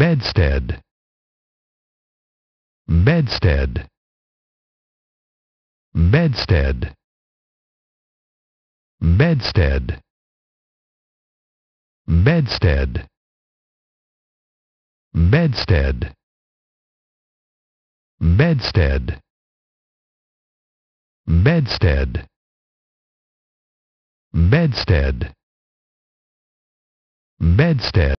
bedstead bedstead bedstead bedstead bedstead bedstead bedstead bedstead bedstead bedstead